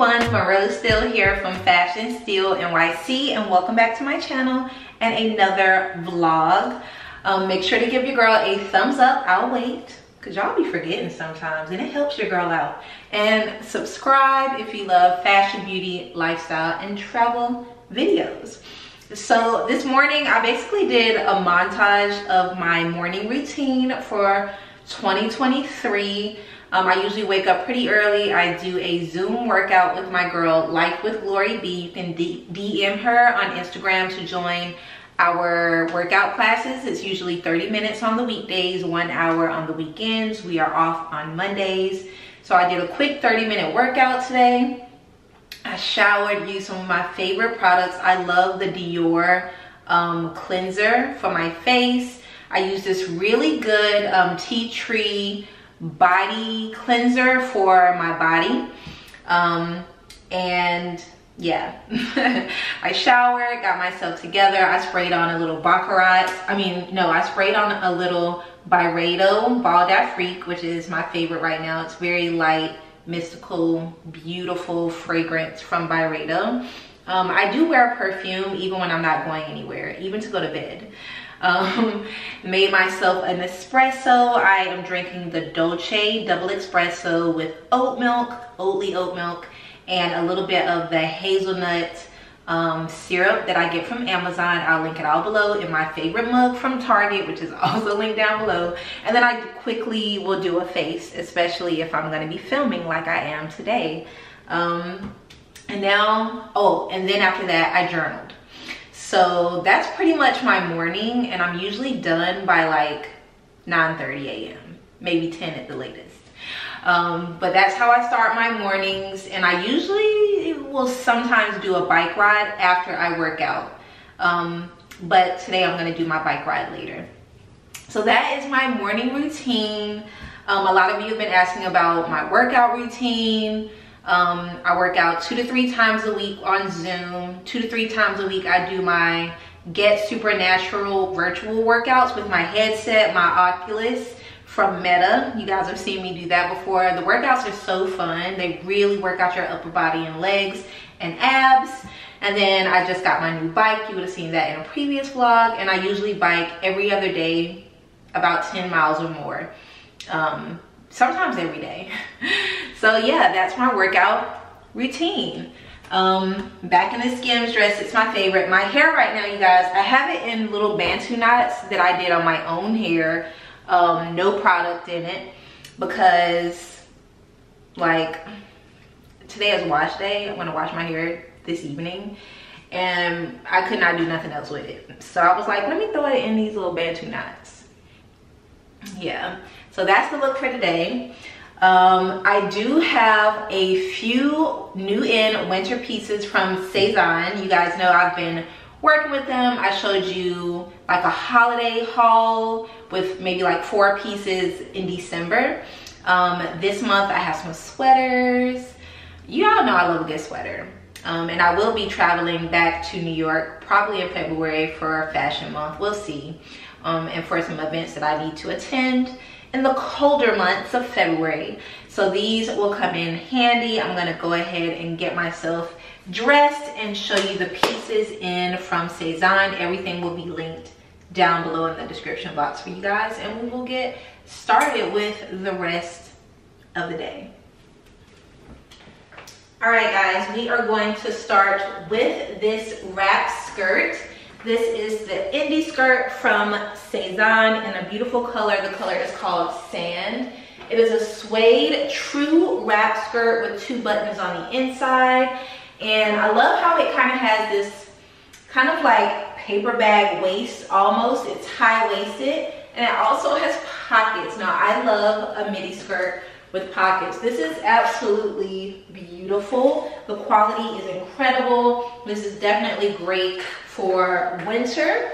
everyone, Monroe Steele here from Fashion Steele NYC and welcome back to my channel and another vlog. Um, make sure to give your girl a thumbs up, I'll wait because y'all be forgetting sometimes and it helps your girl out. And subscribe if you love fashion, beauty, lifestyle, and travel videos. So this morning I basically did a montage of my morning routine for 2023. Um, I usually wake up pretty early. I do a Zoom workout with my girl, Life with Glory B. You can DM her on Instagram to join our workout classes. It's usually 30 minutes on the weekdays, one hour on the weekends. We are off on Mondays. So I did a quick 30 minute workout today. I showered, used some of my favorite products. I love the Dior um, cleanser for my face. I use this really good um, tea tree body cleanser for my body. Um, and yeah, I showered, got myself together. I sprayed on a little Baccarat. I mean, no, I sprayed on a little Byredo Bal d'Afrique, which is my favorite right now. It's very light, mystical, beautiful fragrance from Byredo. Um, I do wear perfume even when I'm not going anywhere, even to go to bed. Um, made myself an espresso. I am drinking the Dolce double espresso with oat milk, Oatly oat milk, and a little bit of the hazelnut um, syrup that I get from Amazon. I'll link it all below in my favorite mug from Target, which is also linked down below. And then I quickly will do a face, especially if I'm gonna be filming like I am today. Um, and now, oh, and then after that, I journaled. So that's pretty much my morning and I'm usually done by like 9.30 a.m., maybe 10 at the latest. Um, but that's how I start my mornings and I usually will sometimes do a bike ride after I work out. Um, but today I'm gonna do my bike ride later. So that is my morning routine. Um, a lot of you have been asking about my workout routine. Um, I work out two to three times a week on Zoom. Two to three times a week I do my Get Supernatural virtual workouts with my headset, my Oculus from Meta. You guys have seen me do that before. The workouts are so fun. They really work out your upper body and legs and abs. And then I just got my new bike. You would have seen that in a previous vlog. And I usually bike every other day, about 10 miles or more. Um, sometimes every day. so yeah, that's my workout routine. Um, back in the Skims dress, it's my favorite. My hair right now, you guys, I have it in little bantu knots that I did on my own hair. Um, no product in it because like today is wash day. I'm gonna wash my hair this evening and I could not do nothing else with it. So I was like, let me throw it in these little bantu knots. Yeah, so that's the look for today. Um, I do have a few new in winter pieces from Sézane. You guys know I've been working with them. I showed you like a holiday haul with maybe like four pieces in December. Um, this month I have some sweaters. You all know I love a good sweater. Um, and I will be traveling back to New York probably in February for fashion month. We'll see. Um, and for some events that I need to attend in the colder months of February. So these will come in handy. I'm gonna go ahead and get myself dressed and show you the pieces in from Sézane. Everything will be linked down below in the description box for you guys and we will get started with the rest of the day. All right guys, we are going to start with this wrap skirt. This is the indie skirt from Sézane in a beautiful color. The color is called Sand. It is a suede true wrap skirt with two buttons on the inside. And I love how it kind of has this kind of like paper bag waist almost. It's high-waisted and it also has pockets. Now I love a midi skirt with pockets. This is absolutely beautiful. The quality is incredible. This is definitely great for winter.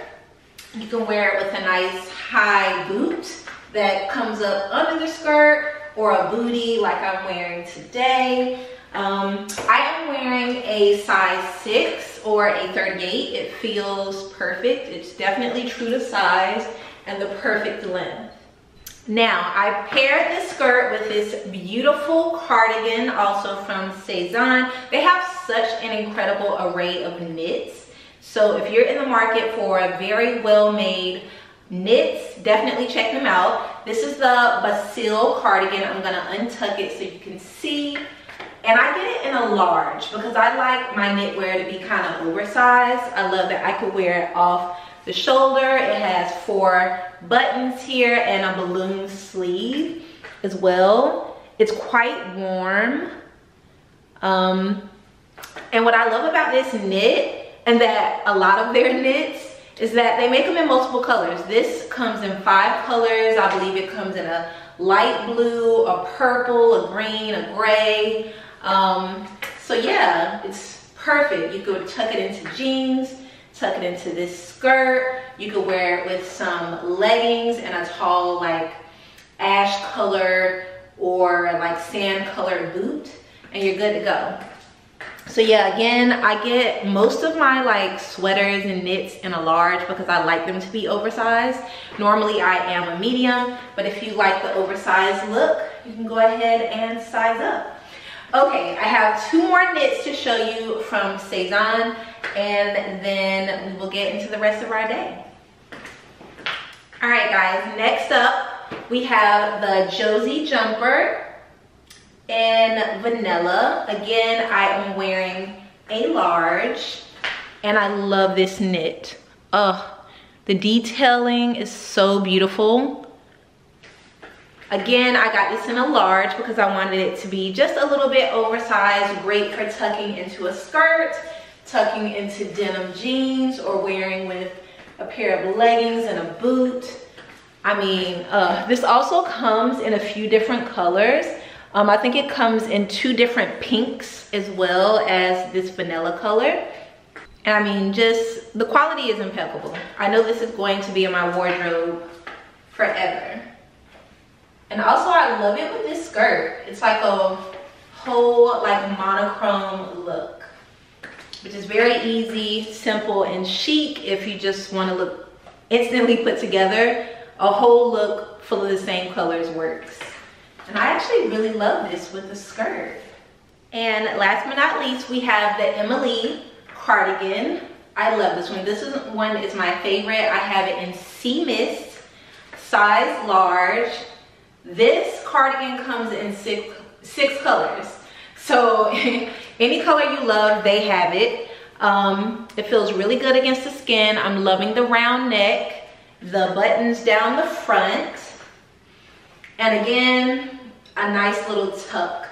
You can wear it with a nice high boot that comes up under the skirt or a booty like I'm wearing today. Um, I am wearing a size 6 or a 38. It feels perfect. It's definitely true to size and the perfect length. Now, I paired this skirt with this beautiful cardigan, also from Sézane. They have such an incredible array of knits. So if you're in the market for a very well-made knits, definitely check them out. This is the Basile cardigan. I'm gonna untuck it so you can see. And I get it in a large because I like my knitwear to be kind of oversized. I love that I could wear it off the shoulder. It has four buttons here and a balloon sleeve as well. It's quite warm. Um, and what I love about this knit and that a lot of their knits is that they make them in multiple colors. This comes in five colors. I believe it comes in a light blue, a purple, a green, a gray. Um, so yeah, it's perfect. You could tuck it into jeans, tuck it into this skirt. You could wear it with some leggings and a tall like ash color or like sand colored boot and you're good to go. So yeah, again, I get most of my like sweaters and knits in a large because I like them to be oversized. Normally I am a medium, but if you like the oversized look, you can go ahead and size up. Okay, I have two more knits to show you from Sézane and then we will get into the rest of our day. All right guys, next up we have the Josie jumper in vanilla. Again, I am wearing a large and I love this knit. Oh, the detailing is so beautiful. Again, I got this in a large because I wanted it to be just a little bit oversized, great for tucking into a skirt, tucking into denim jeans, or wearing with a pair of leggings and a boot. I mean, uh, this also comes in a few different colors. Um, I think it comes in two different pinks as well as this vanilla color. And I mean, just the quality is impeccable. I know this is going to be in my wardrobe forever. And also I love it with this skirt. It's like a whole like monochrome look, which is very easy, simple, and chic if you just want to look instantly put together. A whole look full of the same colors works. And I actually really love this with the skirt. And last but not least, we have the Emily cardigan. I love this one. This is one is my favorite. I have it in Sea Mist, size large. This cardigan comes in six, six colors. So any color you love, they have it. Um, it feels really good against the skin. I'm loving the round neck, the buttons down the front. And again, a nice little tuck.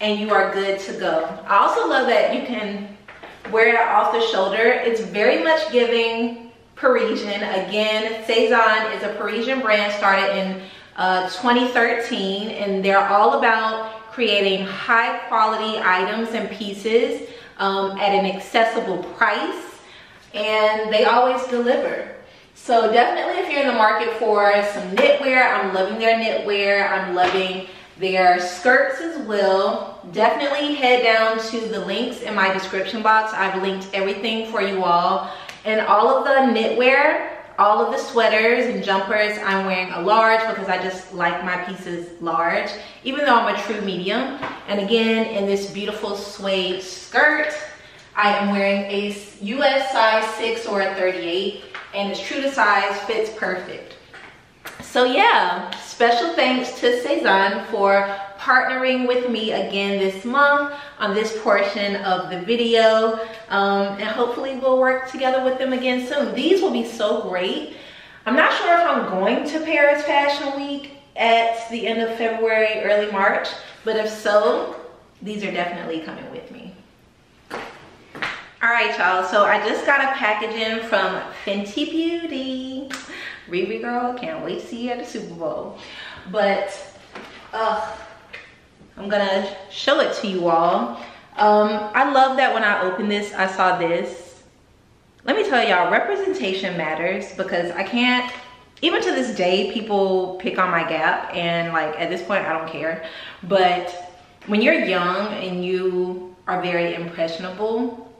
And you are good to go. I also love that you can wear it off the shoulder. It's very much giving Parisian. Again, Sézane is a Parisian brand started in uh, 2013 and they're all about creating high quality items and pieces um, at an accessible price and they always deliver. So definitely if you're in the market for some knitwear, I'm loving their knitwear. I'm loving their skirts as well. Definitely head down to the links in my description box. I've linked everything for you all. And all of the knitwear, all of the sweaters and jumpers, I'm wearing a large because I just like my pieces large, even though I'm a true medium. And again, in this beautiful suede skirt, I am wearing a US size 6 or a 38, and it's true to size, fits perfect. So yeah, special thanks to Sézane for partnering with me again this month on this portion of the video. Um, and hopefully we'll work together with them again soon. These will be so great. I'm not sure if I'm going to Paris Fashion Week at the end of February, early March, but if so, these are definitely coming with me. All right, y'all, so I just got a package in from Fenty Beauty. Riri girl, can't wait to see you at the Super Bowl. But, uh, I'm gonna show it to you all. Um, I love that when I opened this, I saw this. Let me tell y'all, representation matters because I can't, even to this day, people pick on my gap and like at this point, I don't care. But when you're young and you are very impressionable,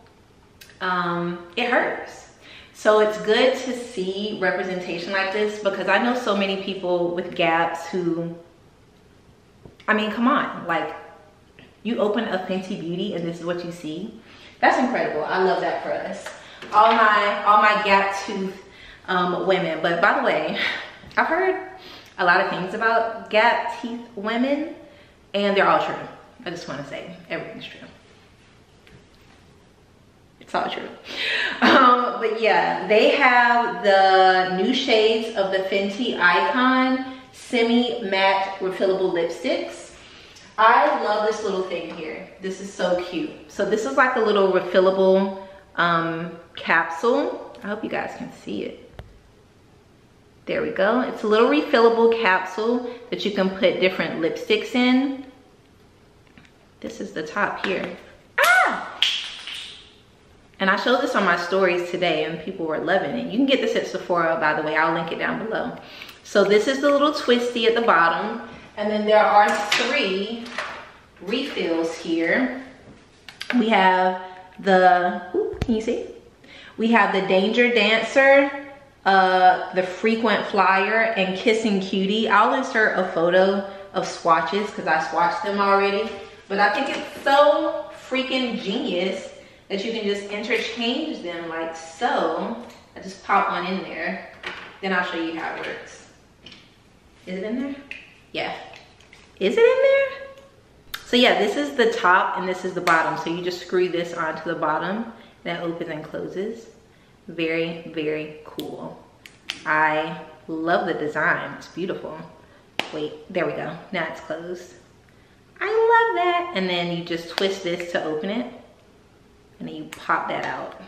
um, it hurts. So it's good to see representation like this because I know so many people with gaps who, I mean, come on, like you open a Fenty Beauty and this is what you see. That's incredible. I love that for us. All my, all my gap tooth um, women. But by the way, I've heard a lot of things about gap teeth women and they're all true. I just want to say everything's true. It's all true. Um, but yeah, they have the new shades of the Fenty Icon Semi-Matte Refillable Lipsticks. I love this little thing here. This is so cute. So this is like a little refillable um, capsule. I hope you guys can see it. There we go. It's a little refillable capsule that you can put different lipsticks in. This is the top here. Ah! And I showed this on my stories today and people were loving it. You can get this at Sephora, by the way. I'll link it down below. So this is the little twisty at the bottom. And then there are three refills here. We have the, ooh, can you see? We have the Danger Dancer uh, the frequent flyer and kissing cutie i'll insert a photo of swatches because i swatched them already but i think it's so freaking genius that you can just interchange them like so i just pop one in there then i'll show you how it works is it in there yeah is it in there so yeah this is the top and this is the bottom so you just screw this onto the bottom that opens and closes very, very cool. I love the design. It's beautiful. Wait, there we go. Now it's closed. I love that. And then you just twist this to open it. And then you pop that out.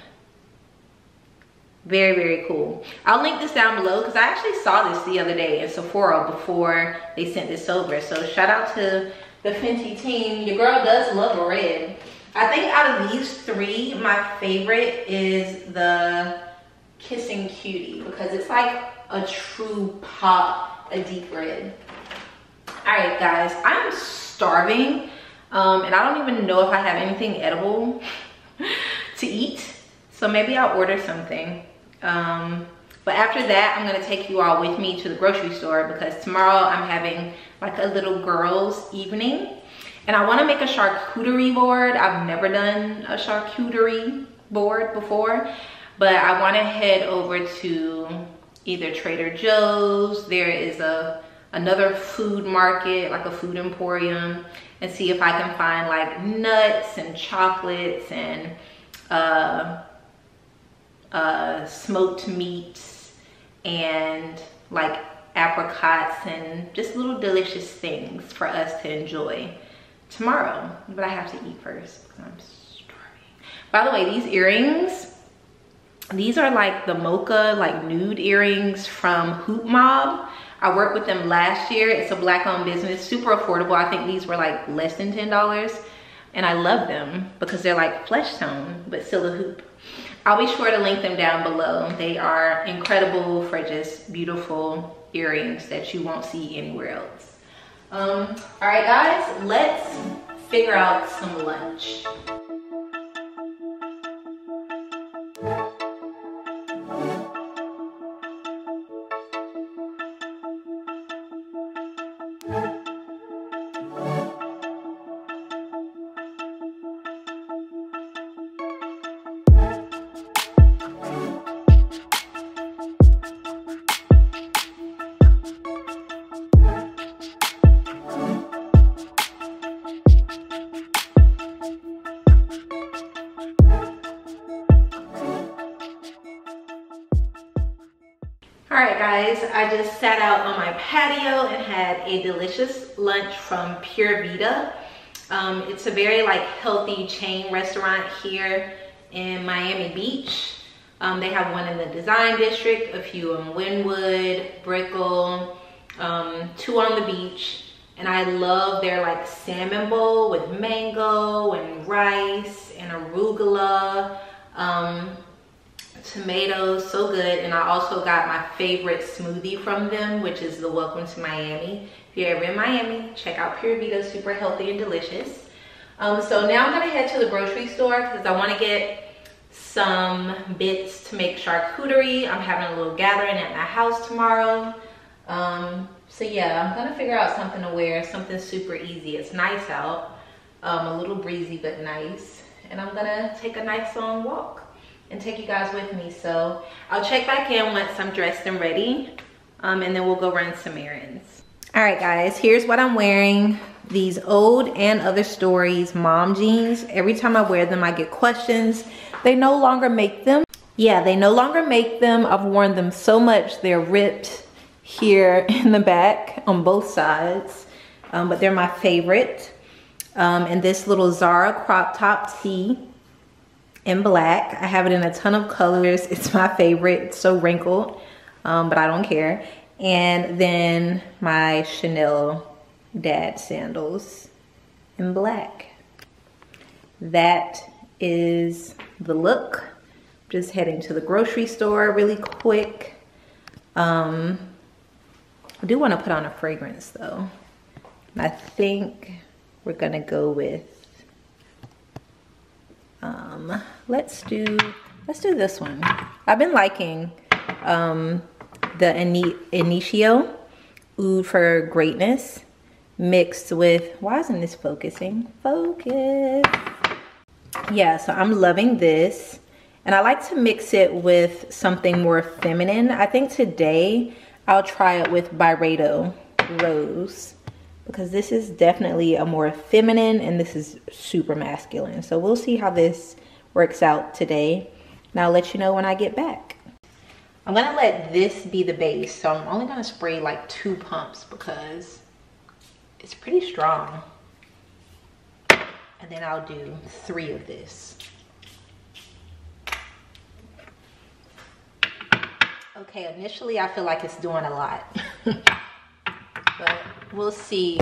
Very, very cool. I'll link this down below because I actually saw this the other day in Sephora before they sent this over. So shout out to the Fenty team. Your girl does love red. I think out of these three, my favorite is the Kissing Cutie because it's like a true pop, a deep red. All right, guys, I'm starving um, and I don't even know if I have anything edible to eat. So maybe I'll order something. Um, but after that, I'm gonna take you all with me to the grocery store because tomorrow I'm having like a little girls evening and I wanna make a charcuterie board. I've never done a charcuterie board before, but I wanna head over to either Trader Joe's, there is a another food market, like a food emporium, and see if I can find like nuts and chocolates and uh, uh, smoked meats and like apricots and just little delicious things for us to enjoy tomorrow, but I have to eat first because I'm starving. By the way, these earrings, these are like the mocha, like nude earrings from Hoop Mobb. I worked with them last year. It's a black owned business, super affordable. I think these were like less than $10 and I love them because they're like flesh tone, but still a hoop. I'll be sure to link them down below. They are incredible for just beautiful earrings that you won't see anywhere else. Um, all right, guys, let's figure out some lunch. Patio and had a delicious lunch from Pura Vida. Um, it's a very like healthy chain restaurant here in Miami Beach. Um, they have one in the Design District, a few in Wynwood, Brickell, um, two on the beach. And I love their like salmon bowl with mango and rice and arugula. Um, tomatoes so good and i also got my favorite smoothie from them which is the welcome to miami if you're ever in miami check out pura vida super healthy and delicious um, so now i'm gonna head to the grocery store because i want to get some bits to make charcuterie. I'm having a little gathering at my house tomorrow. Um, so yeah, I'm gonna figure out something to wear, something super easy. It's nice out, um, a little breezy, but nice. And I'm gonna take a nice long walk and take you guys with me. So I'll check back in once I'm dressed and ready. Um, and then we'll go run some errands. All right, guys, here's what I'm wearing. These old and other stories mom jeans. Every time I wear them, I get questions. They no longer make them. Yeah, they no longer make them. I've worn them so much, they're ripped here in the back on both sides. Um, but they're my favorite. Um, and this little Zara crop top tee in black. I have it in a ton of colors. It's my favorite. It's so wrinkled, um, but I don't care. And then my Chanel dad sandals in black. That is the look. Just heading to the grocery store really quick. Um, I do want to put on a fragrance though. I think we're gonna go with, um, let's do, let's do this one. I've been liking um, the Initio Oud for Greatness mixed with, why isn't this focusing? Focus. Yeah, so I'm loving this. And I like to mix it with something more feminine. I think today I'll try it with Byredo Rose because this is definitely a more feminine and this is super masculine. So we'll see how this works out today. And I'll let you know when I get back. I'm gonna let this be the base. So I'm only gonna spray like two pumps because it's pretty strong. And then I'll do three of this. Okay, initially I feel like it's doing a lot. but we'll see.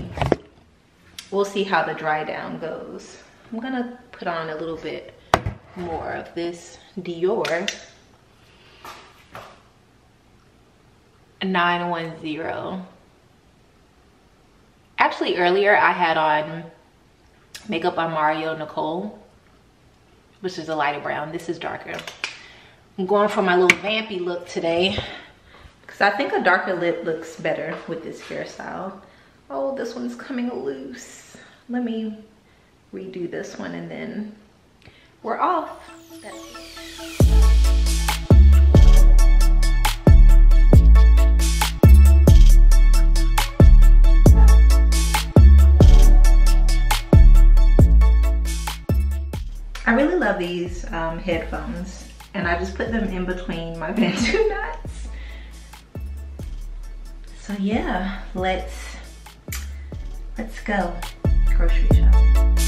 We'll see how the dry down goes. I'm gonna put on a little bit more of this Dior 910. Actually, earlier I had on makeup by Mario Nicole, which is a lighter brown. This is darker. I'm going for my little vampy look today because I think a darker lip looks better with this hairstyle. Oh, this one's coming loose. Let me redo this one and then we're off. I really love these um, headphones and I just put them in between my bantu knots. So yeah, let's, let's go grocery shop.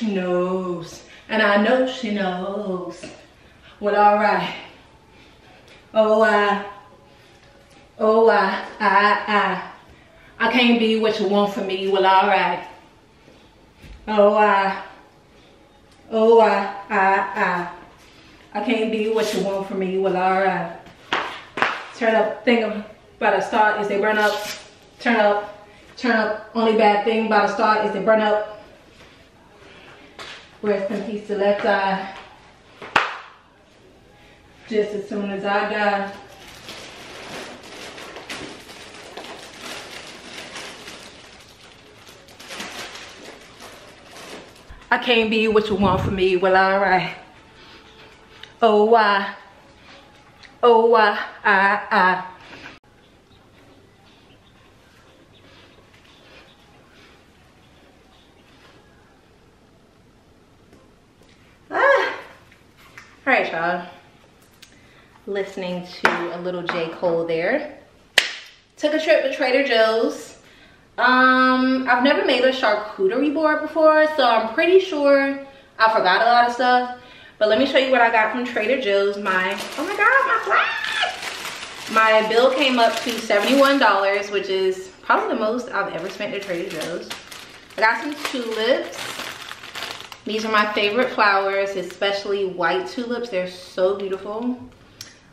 She knows. And I know she knows. Well, all right. Oh, I. Oh, I. I. I. I can't be what you want from me. Well, all right. Oh, I. Oh, I. I. I. I can't be what you want from me. Well, all right. Turn up. Think about a start is they burn up. Turn up turn up. Only bad thing about a start is they burn up. Rest in peace to left eye. Just as soon as I die. I can't be what you want from me. Well, all right. Oh, why? Oh, why? I, I. All right, y'all. Listening to a little J. Cole there. Took a trip to Trader Joe's. Um, I've never made a charcuterie board before, so I'm pretty sure I forgot a lot of stuff. But let me show you what I got from Trader Joe's. My, oh my God, my flag! My bill came up to $71, which is probably the most I've ever spent at Trader Joe's. I got some tulips. These are my favorite flowers, especially white tulips. They're so beautiful.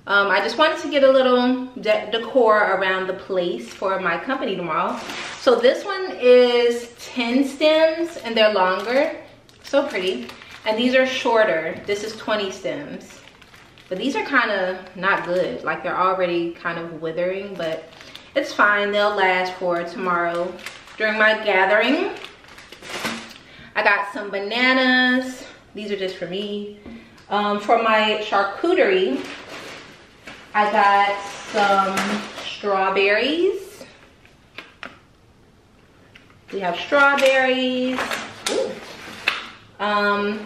Um, I just wanted to get a little de decor around the place for my company tomorrow. So this one is 10 stems and they're longer. So pretty. And these are shorter. This is 20 stems. But these are kind of not good. Like they're already kind of withering, but it's fine. They'll last for tomorrow. During my gathering, I got some bananas. These are just for me. Um, for my charcuterie, I got some strawberries. We have strawberries. Ooh. Um,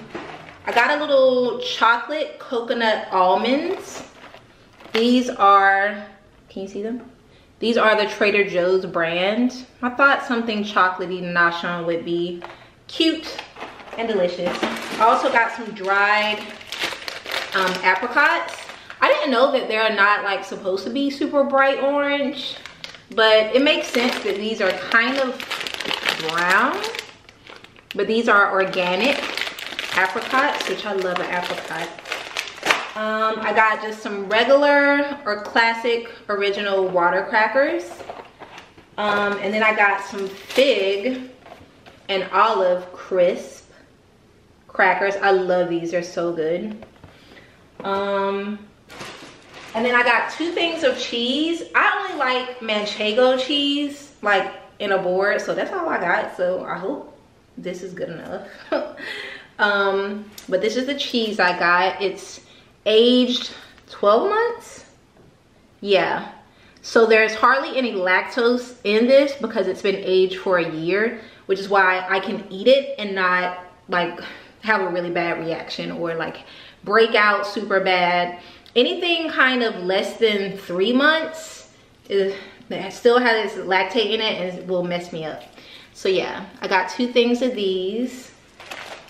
I got a little chocolate coconut almonds. These are, can you see them? These are the Trader Joe's brand. I thought something chocolatey nashon would be cute and delicious. I also got some dried um, apricots. I didn't know that they're not like supposed to be super bright orange, but it makes sense that these are kind of brown, but these are organic apricots, which I love an apricot. Um, I got just some regular or classic original water crackers. Um, and then I got some fig and olive crisp crackers. I love these, they're so good. Um, and then I got two things of cheese. I only like manchego cheese, like in a board. So that's all I got. So I hope this is good enough. um, but this is the cheese I got. It's aged 12 months. Yeah. So there's hardly any lactose in this because it's been aged for a year, which is why I can eat it and not like have a really bad reaction or like break out super bad anything kind of less than three months is that still has lactate in it and it will mess me up. So yeah, I got two things of these.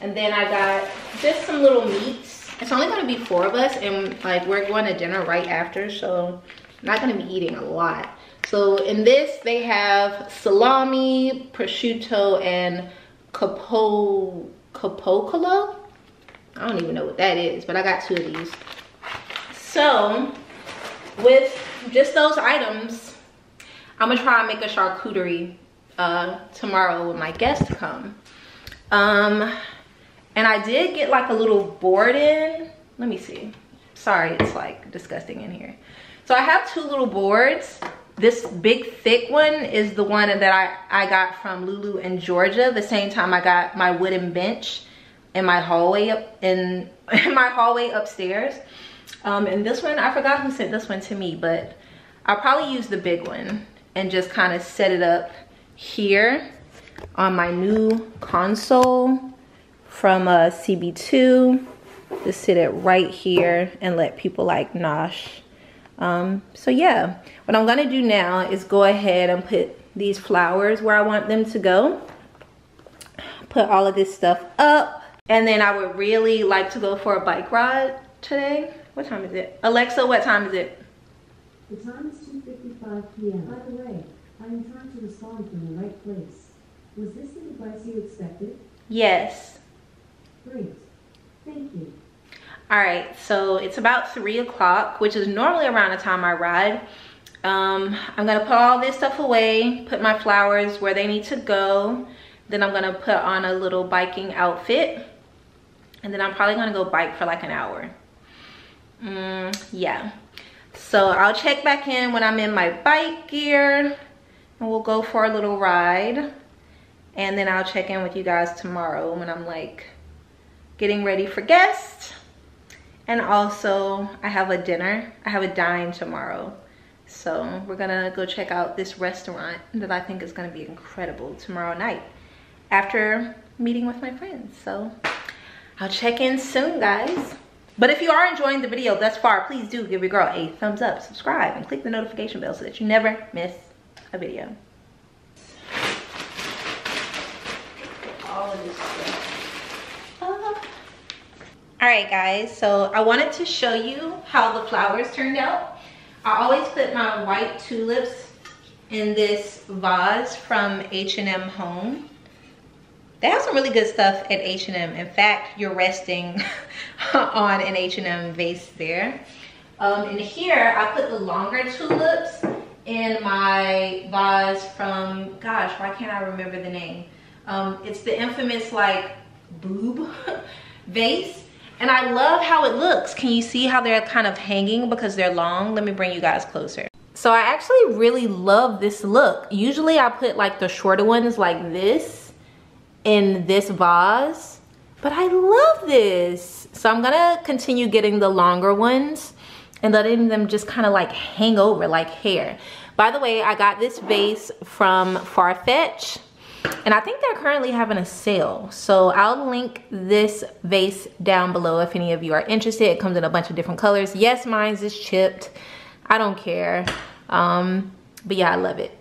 And then I got just some little meats. It's only gonna be four of us and like we're going to dinner right after. So I'm not gonna be eating a lot. So in this, they have salami, prosciutto, and capo, capocolo. I don't even know what that is, but I got two of these. So with just those items, I'm gonna try and make a charcuterie uh, tomorrow when my guests come. Um, and I did get like a little board in. Let me see. Sorry, it's like disgusting in here. So I have two little boards. This big thick one is the one that I, I got from Lulu and Georgia. The same time I got my wooden bench in my hallway up in, in my hallway upstairs. Um, and this one, I forgot who sent this one to me, but I'll probably use the big one and just kind of set it up here on my new console from uh, CB2. Just sit it right here and let people like nosh. Um, so yeah, what I'm gonna do now is go ahead and put these flowers where I want them to go. Put all of this stuff up. And then I would really like to go for a bike ride today. What time is it? Alexa, what time is it? The time is 2.55 p.m. By the way, I am trying to respond from the right place. Was this the advice you expected? Yes. Great. Thank you. All right, so it's about three o'clock, which is normally around the time I ride. Um, I'm gonna put all this stuff away, put my flowers where they need to go. Then I'm gonna put on a little biking outfit. And then I'm probably gonna go bike for like an hour mm, yeah so i'll check back in when i'm in my bike gear and we'll go for a little ride and then i'll check in with you guys tomorrow when i'm like getting ready for guests and also i have a dinner. I have a dine tomorrow. So we're gonna go check out this restaurant that i think is gonna be incredible tomorrow night after meeting with my friends. So i'll check in soon guys. But if you are enjoying the video thus far, please do give your girl a thumbs up, subscribe, and click the notification bell so that you never miss a video. All of this stuff All right, guys, so I wanted to show you how the flowers turned out. I always put my white tulips in this vase from H&M Home. They have some really good stuff at H&M. In fact, you're resting on an H&M vase there. Um, and here, I put the longer tulips in my vase from, gosh, why can't I remember the name? Um, it's the infamous like boob vase and I love how it looks. Can you see how they're kind of hanging because they're long? Let me bring you guys closer. So I actually really love this look. Usually I put like the shorter ones like this in this vase, but I love this. So I'm gonna continue getting the longer ones and letting them just kind of like hang over like hair. By the way, I got this vase from Farfetch and I think they're currently having a sale. So I'll link this vase down below if any of you are interested. It comes in a bunch of different colors. Yes, mine's is chipped. I don't care. Um, but yeah, I love it.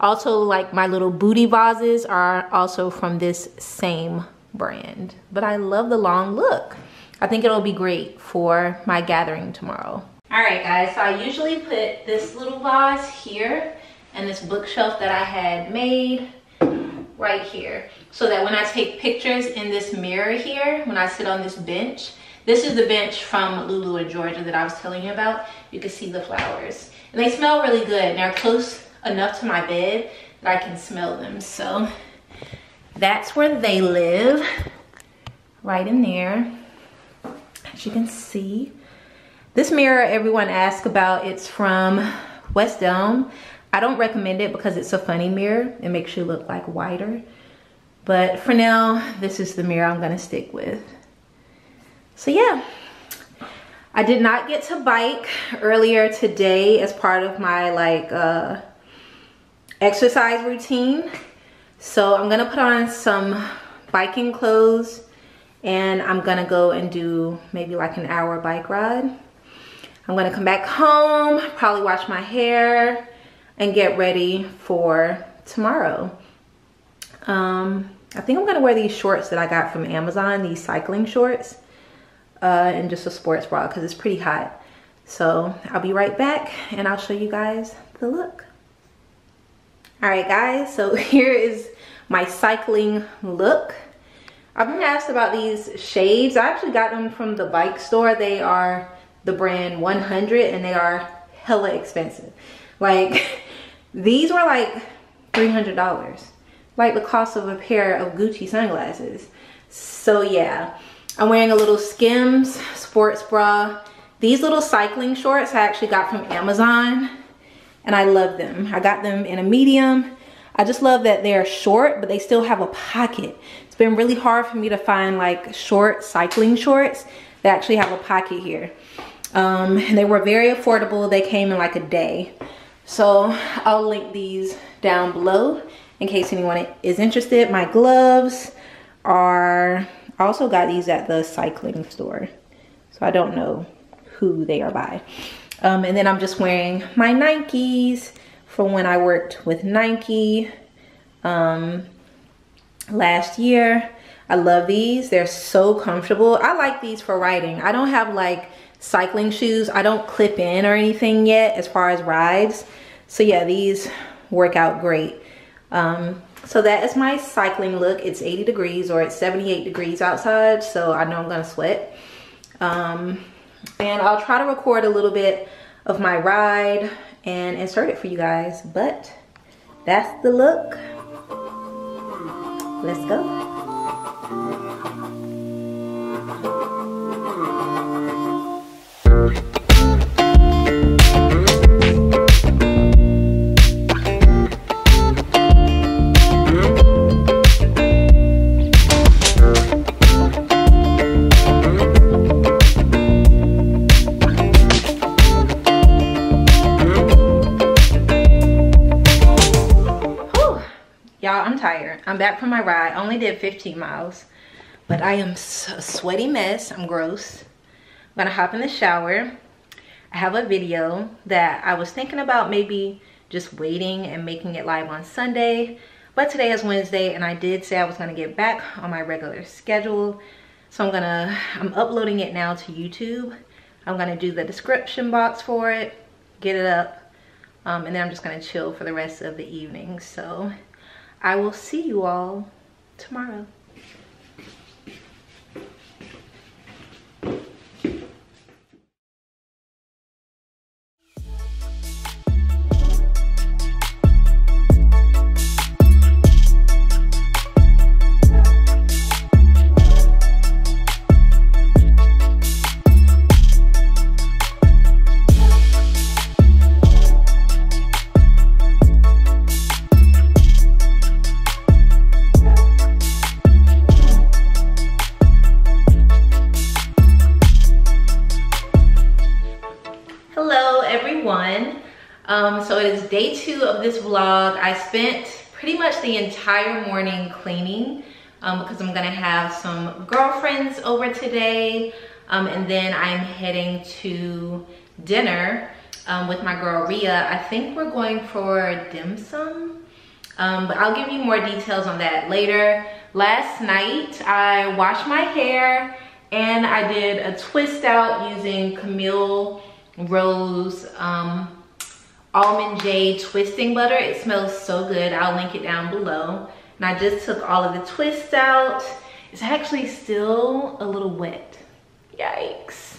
Also, like my little booty vases are also from this same brand. But I love the long look. I think it'll be great for my gathering tomorrow. All right, guys, so I usually put this little vase here and this bookshelf that I had made right here so that when I take pictures in this mirror here, when I sit on this bench, this is the bench from Lulu and Georgia that I was telling you about. You can see the flowers. And they smell really good. And they're close enough to my bed that I can smell them. So that's where they live, right in there. As you can see. This mirror everyone asks about, it's from West Elm. I don't recommend it because it's a funny mirror. It makes you look like whiter. But for now, this is the mirror I'm gonna stick with. So yeah, I did not get to bike earlier today as part of my like uh, exercise routine. So I'm gonna put on some biking clothes and I'm gonna go and do maybe like an hour bike ride. I'm gonna come back home, probably wash my hair, and get ready for tomorrow. Um, I think I'm gonna wear these shorts that I got from Amazon, these cycling shorts, uh, and just a sports bra because it's pretty hot. So I'll be right back and I'll show you guys the look. All right guys, so here is my cycling look. I've been asked about these shades. I actually got them from the bike store. They are the brand 100 and they are hella expensive. Like these were like $300. Like the cost of a pair of Gucci sunglasses. So yeah, I'm wearing a little Skims sports bra. These little cycling shorts I actually got from Amazon and I love them. I got them in a medium. I just love that they're short, but they still have a pocket. It's been really hard for me to find like short cycling shorts that actually have a pocket here. Um, and they were very affordable. They came in like a day. So I'll link these down below in case anyone is interested. My gloves are, I also got these at the cycling store. So I don't know who they are by. Um, and then I'm just wearing my Nikes from when I worked with Nike um, last year. I love these. They're so comfortable. I like these for riding. I don't have like cycling shoes. I don't clip in or anything yet as far as rides. So yeah, these work out great. Um, so that is my cycling look. It's 80 degrees or it's 78 degrees outside. So I know I'm gonna sweat. Um, and I'll try to record a little bit of my ride and insert it for you guys. But that's the look. Let's go. I'm back from my ride. Only did 15 miles, but I am a sweaty mess. I'm gross. I'm gonna hop in the shower. I have a video that I was thinking about maybe just waiting and making it live on Sunday, but today is Wednesday and I did say I was gonna get back on my regular schedule. So I'm gonna, I'm uploading it now to YouTube. I'm gonna do the description box for it, get it up, um, and then I'm just gonna chill for the rest of the evening. So I will see you all tomorrow. Vlog. I spent pretty much the entire morning cleaning um, because I'm gonna have some girlfriends over today. Um, and then I'm heading to dinner um, with my girl Ria. I think we're going for dim sum, um, but I'll give you more details on that later. Last night I washed my hair and I did a twist out using Camille Rose um, almond jade twisting butter. It smells so good. I'll link it down below. And I just took all of the twists out. It's actually still a little wet. Yikes.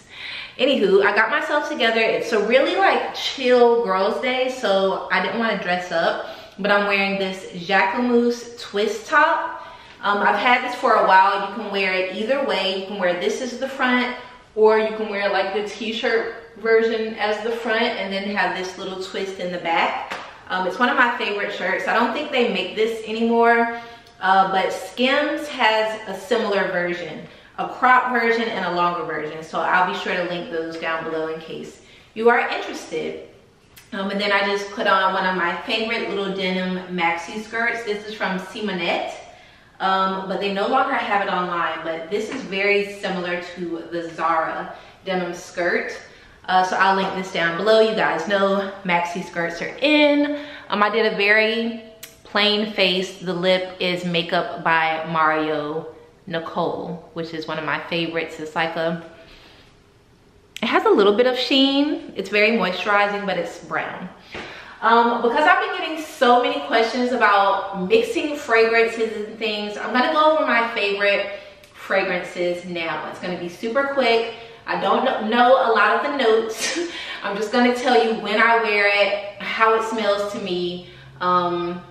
Anywho, I got myself together. It's a really like chill girls day, so I didn't want to dress up. But I'm wearing this Jacquemus twist top. Um, I've had this for a while. You can wear it either way. You can wear this as the front, or you can wear like the t-shirt version as the front and then have this little twist in the back. Um, it's one of my favorite shirts. I don't think they make this anymore, uh, but Skims has a similar version, a crop version and a longer version. So I'll be sure to link those down below in case you are interested. Um, and then I just put on one of my favorite little denim maxi skirts. This is from Simonette, um, but they no longer have it online, but this is very similar to the Zara denim skirt. Uh, so I'll link this down below. You guys know maxi skirts are in. Um, I did a very plain face. The lip is Makeup by Mario Nicole, which is one of my favorites. It's like a, it has a little bit of sheen. It's very moisturizing, but it's brown. Um, because I've been getting so many questions about mixing fragrances and things, I'm gonna go over my favorite fragrances now. It's gonna be super quick. I don't know a lot of the notes. I'm just gonna tell you when I wear it, how it smells to me, um,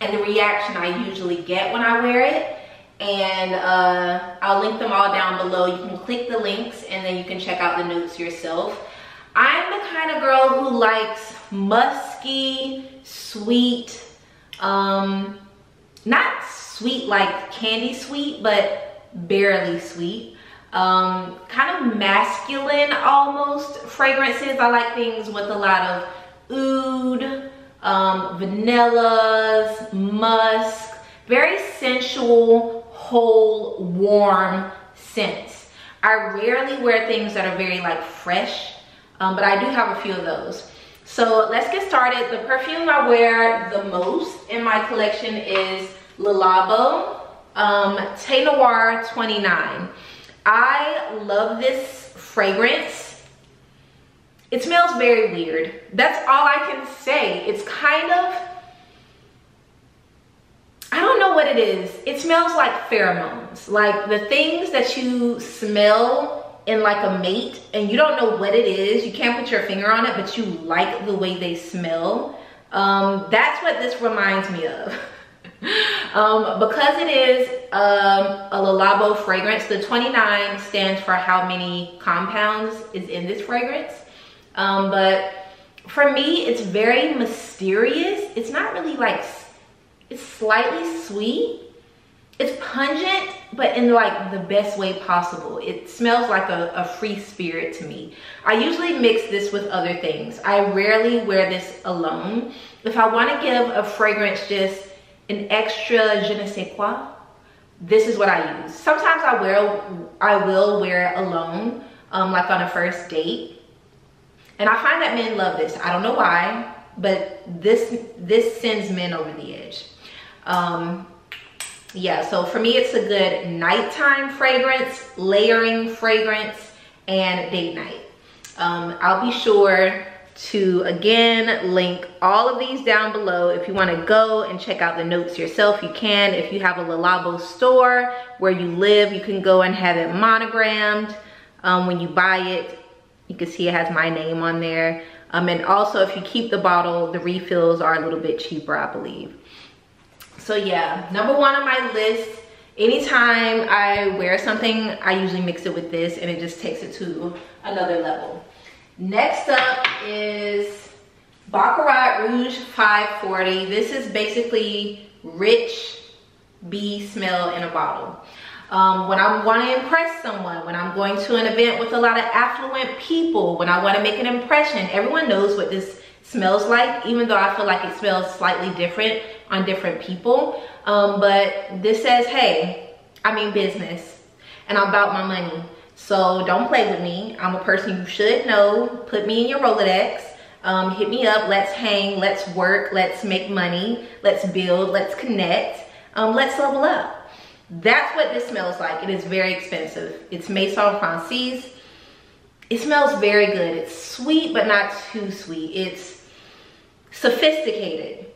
and the reaction I usually get when I wear it. And uh, I'll link them all down below. You can click the links and then you can check out the notes yourself. I'm the kind of girl who likes musky, sweet, um, not sweet like candy sweet, but barely sweet um, kind of masculine almost fragrances. I like things with a lot of oud, um, vanillas, musk, very sensual, whole, warm scents. I rarely wear things that are very like fresh, um, but I do have a few of those. So let's get started. The perfume I wear the most in my collection is Le Labo um, Thé Noir 29. I love this fragrance. It smells very weird. That's all I can say. It's kind of, I don't know what it is. It smells like pheromones. Like the things that you smell in like a mate and you don't know what it is. You can't put your finger on it, but you like the way they smell. Um, that's what this reminds me of. um, because it is um, a Le Labo fragrance, the 29 stands for how many compounds is in this fragrance. Um, but for me, it's very mysterious. It's not really like, it's slightly sweet. It's pungent, but in like the best way possible. It smells like a, a free spirit to me. I usually mix this with other things. I rarely wear this alone. If I wanna give a fragrance just an extra je ne sais quoi, this is what I use. Sometimes I wear, I will wear it alone, um, like on a first date. And I find that men love this. I don't know why, but this this sends men over the edge. Um, yeah, so for me, it's a good nighttime fragrance, layering fragrance, and date night. Um, I'll be sure to again link all of these down below. If you want to go and check out the notes yourself you can. If you have a Le Labo store where you live you can go and have it monogrammed. Um, when you buy it you can see it has my name on there. Um, and also if you keep the bottle the refills are a little bit cheaper I believe so yeah number one on my list anytime I wear something I usually mix it with this and it just takes it to another level Next up is Baccarat Rouge 540. This is basically rich bee smell in a bottle. Um, when I want to impress someone, when I'm going to an event with a lot of affluent people, when I want to make an impression, everyone knows what this smells like, even though I feel like it smells slightly different on different people. Um, but this says, hey, I mean business and I'm about my money. So don't play with me. I'm a person you should know. Put me in your Rolodex. Um, hit me up. Let's hang. Let's work. Let's make money. Let's build. Let's connect. Um, let's level up. That's what this smells like. It is very expensive. It's Maison Francaise. It smells very good. It's sweet, but not too sweet. It's sophisticated.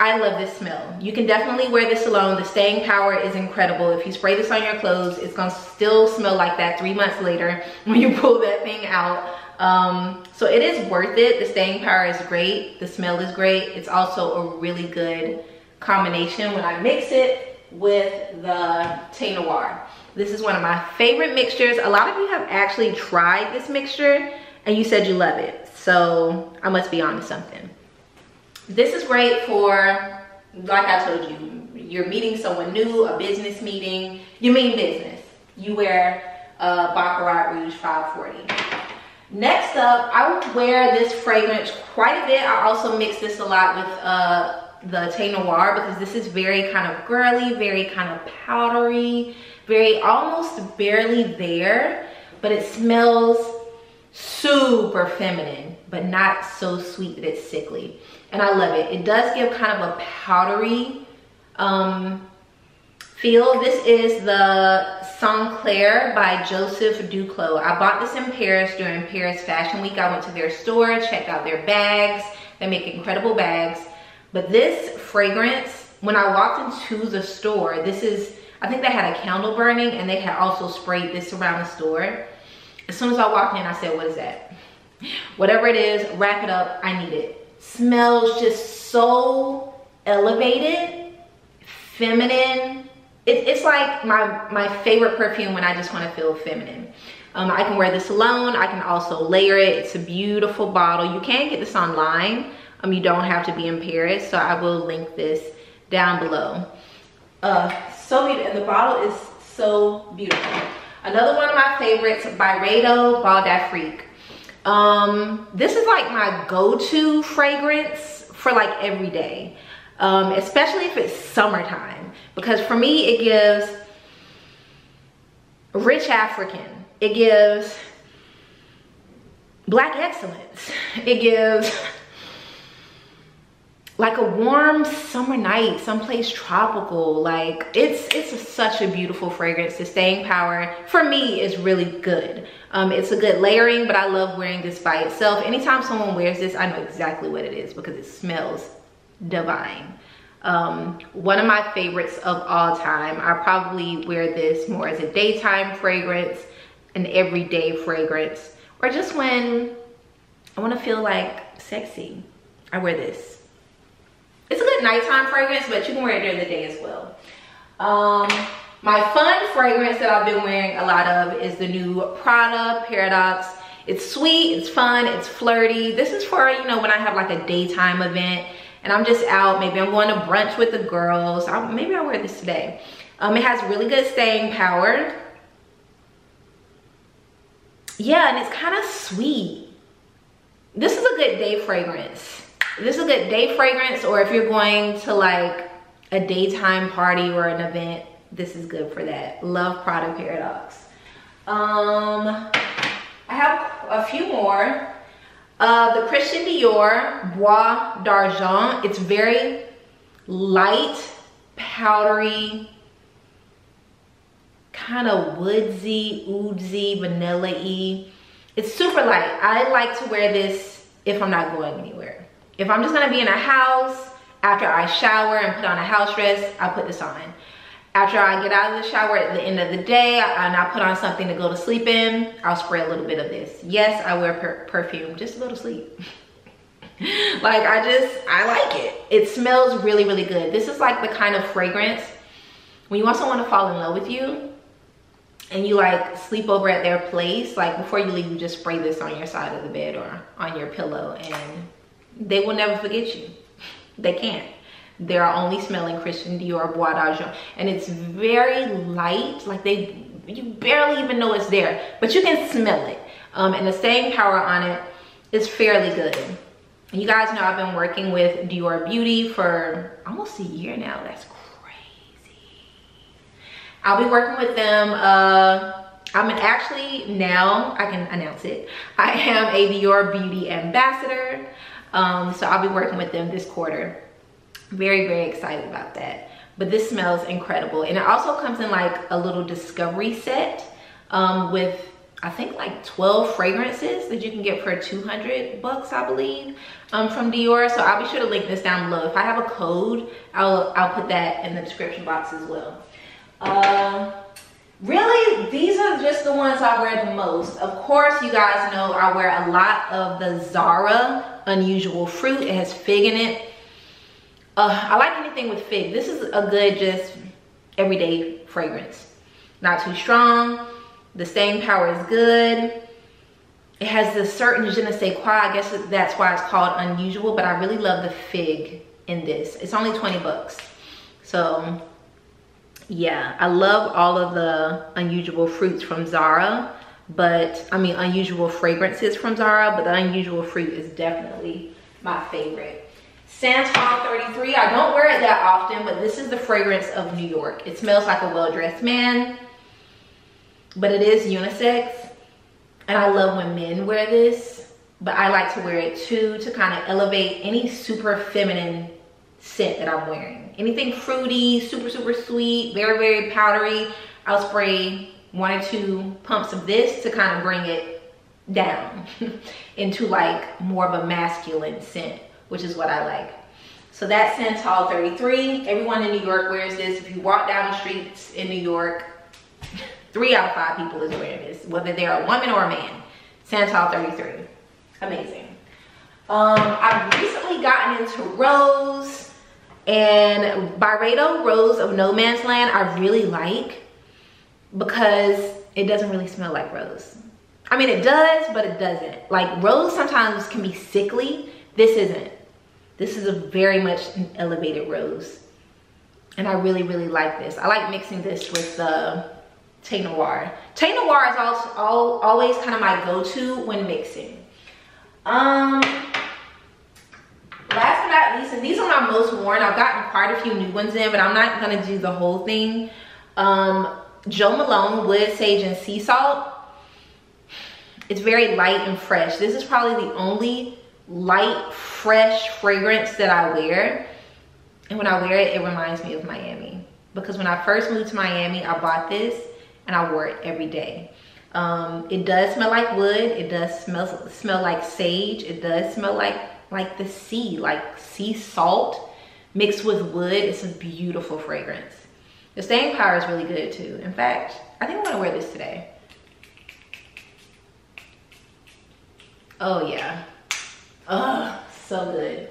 I love this smell. You can definitely wear this alone. The staying power is incredible. If you spray this on your clothes, it's gonna still smell like that three months later when you pull that thing out. Um, so it is worth it. The staying power is great. The smell is great. It's also a really good combination when I mix it with the Thé Noir. This is one of my favorite mixtures. A lot of you have actually tried this mixture and you said you love it. So I must be on to something. This is great for, like I told you, you're meeting someone new, a business meeting, you mean business. You wear a Baccarat Rouge 540. Next up, I would wear this fragrance quite a bit. I also mix this a lot with uh, the Thé Noir because this is very kind of girly, very kind of powdery, very almost barely there, but it smells super feminine, but not so sweet that it's sickly and I love it. It does give kind of a powdery um, feel. This is the Saint Clair by Joseph Duclos. I bought this in Paris during Paris Fashion Week. I went to their store, checked out their bags. They make incredible bags. But this fragrance, when I walked into the store, this is, I think they had a candle burning and they had also sprayed this around the store. As soon as I walked in, I said, what is that? Whatever it is, wrap it up, I need it smells just so elevated, feminine. It, it's like my, my favorite perfume when I just wanna feel feminine. Um, I can wear this alone. I can also layer it. It's a beautiful bottle. You can get this online. Um, you don't have to be in Paris. So I will link this down below. Uh, so beautiful. And the bottle is so beautiful. Another one of my favorites, Byredo Bal d'Afrique. Um, this is like my go-to fragrance for like every day, um, especially if it's summertime. Because for me, it gives rich African. It gives black excellence. It gives like a warm summer night someplace tropical like it's it's a, such a beautiful fragrance. The staying power for me is really good. Um, it's a good layering but i love wearing this by itself. Anytime someone wears this i know exactly what it is because it smells divine. Um, one of my favorites of all time i probably wear this more as a daytime fragrance an everyday fragrance or just when i want to feel like sexy i wear this it's a good nighttime fragrance, but you can wear it during the day as well. Um, my fun fragrance that I've been wearing a lot of is the new Prada Paradox. It's sweet, it's fun, it's flirty. This is for, you know, when I have like a daytime event and I'm just out, maybe I'm going to brunch with the girls. I'll, maybe I'll wear this today. Um, it has really good staying power. Yeah, and it's kind of sweet. This is a good day fragrance this is a good day fragrance or if you're going to like a daytime party or an event, this is good for that. Love Prada Paradox. Um, I have a few more. Uh, the Christian Dior Bois d'Argent. It's very light powdery, kind of woodsy, oozy, vanilla-y. It's super light. I like to wear this if I'm not going anywhere. If I'm just gonna be in a house, after I shower and put on a house dress, I put this on. After I get out of the shower at the end of the day and I put on something to go to sleep in, I'll spray a little bit of this. Yes, I wear per perfume just to go to sleep. like I just, I like it. It smells really, really good. This is like the kind of fragrance when you also want someone to fall in love with you and you like sleep over at their place, like before you leave, you just spray this on your side of the bed or on your pillow and they will never forget you. They can't. They are only smelling Christian Dior Bois d'Argent. And it's very light, like they, you barely even know it's there, but you can smell it. Um, and the staying power on it is fairly good. You guys know I've been working with Dior Beauty for almost a year now. That's crazy. I'll be working with them. Uh, I'm actually now, I can announce it. I am a Dior Beauty ambassador. Um, so I'll be working with them this quarter. Very, very excited about that. But this smells incredible. And it also comes in like a little discovery set um, with I think like 12 fragrances that you can get for 200 bucks, I believe, um, from Dior. So I'll be sure to link this down below. If I have a code, I'll, I'll put that in the description box as well. Uh, really, these are just the ones I wear the most. Of course, you guys know I wear a lot of the Zara Unusual Fruit. It has fig in it. Uh, I like anything with fig. This is a good just everyday fragrance. Not too strong the staying power is good. It has this certain je ne sais quoi. I guess that's why it's called unusual, but I really love the fig in this. It's only 20 bucks. So yeah, I love all of the unusual fruits from Zara, but I mean unusual fragrances from Zara, but the unusual fruit is definitely my favorite. Santal 33, I don't wear it that often, but this is the fragrance of New York. It smells like a well-dressed man but it is unisex and I love when men wear this but I like to wear it too to kind of elevate any super feminine scent that I'm wearing anything fruity super super sweet very very powdery I'll spray one or two pumps of this to kind of bring it down into like more of a masculine scent which is what I like so that's Santal 33 everyone in New York wears this if you walk down the streets in New York Three out of five people is wearing this, whether they're a woman or a man. Santal 33. Amazing. Um, I've recently gotten into Rose and Byredo Rose of No Man's Land I really like because it doesn't really smell like rose. I mean, it does, but it doesn't. Like rose sometimes can be sickly. This isn't. This is a very much elevated rose. And I really, really like this. I like mixing this with the Thé Noir. Thé Noir is also all, always kind of my go-to when mixing. Um, not least, and these are my most worn. I've gotten quite a few new ones in, but I'm not gonna do the whole thing. Um, Jo Malone Wood Sage and Sea Salt. It's very light and fresh. This is probably the only light, fresh fragrance that I wear. And when I wear it, it reminds me of Miami. Because when I first moved to Miami, I bought this and I wore it every day. Um, it does smell like wood. It does smell smell like sage. It does smell like like the sea, like sea salt mixed with wood. It's a beautiful fragrance. The staying power is really good too. In fact, I think I'm gonna wear this today. Oh yeah. Oh, so good.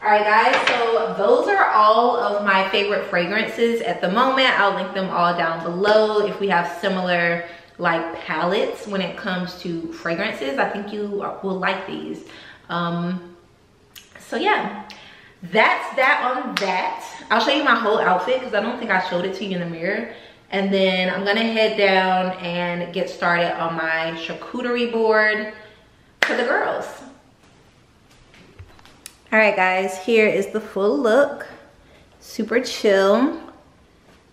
All right, guys, so those are all of my favorite fragrances at the moment. I'll link them all down below. If we have similar like palettes when it comes to fragrances, I think you will like these. Um, so yeah, that's that on that. I'll show you my whole outfit because I don't think I showed it to you in the mirror. And then I'm gonna head down and get started on my charcuterie board for the girls. All right, guys, here is the full look. Super chill.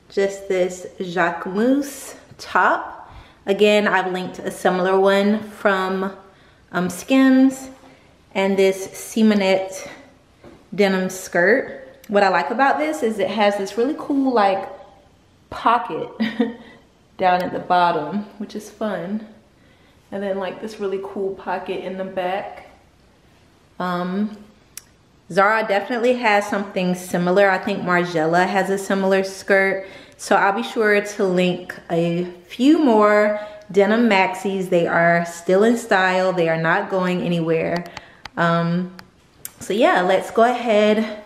Just this Jacquemus top. Again, I've linked a similar one from um, Skims and this Simonette denim skirt. what I like about this is it has this really cool like pocket down at the bottom, which is fun. And then like this really cool pocket in the back. Um, Zara definitely has something similar. I think Margiela has a similar skirt. So I'll be sure to link a few more denim maxis. They are still in style. They are not going anywhere. Um, so yeah, let's go ahead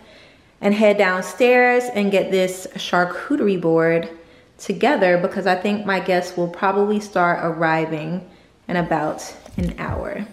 and head downstairs and get this charcuterie board together because I think my guests will probably start arriving in about an hour.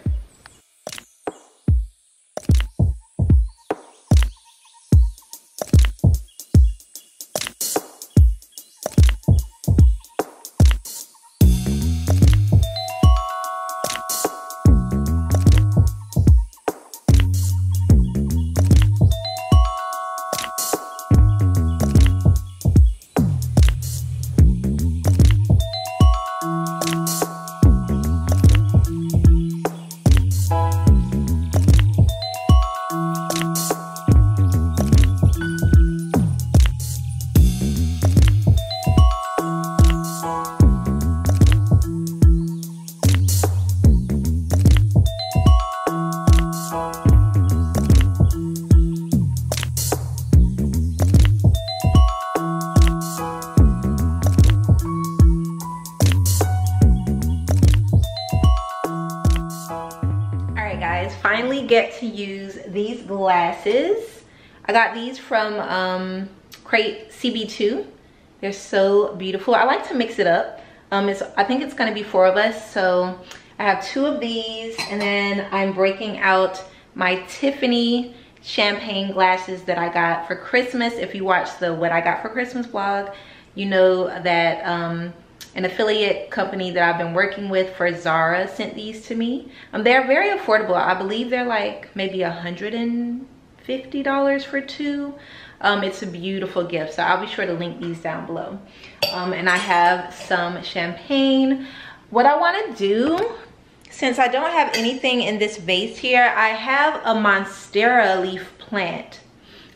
Glasses. I got these from um, Crate CB2. They're so beautiful. I like to mix it up. Um, it's, I think it's gonna be four of us. So I have two of these and then I'm breaking out my Tiffany champagne glasses that I got for Christmas. If you watch the What I Got for Christmas vlog, you know that um, an affiliate company that I've been working with for Zara sent these to me. Um, they're very affordable. I believe they're like maybe $150 for two. Um, it's a beautiful gift, so I'll be sure to link these down below. Um, and I have some champagne. What I wanna do, since I don't have anything in this vase here, I have a Monstera leaf plant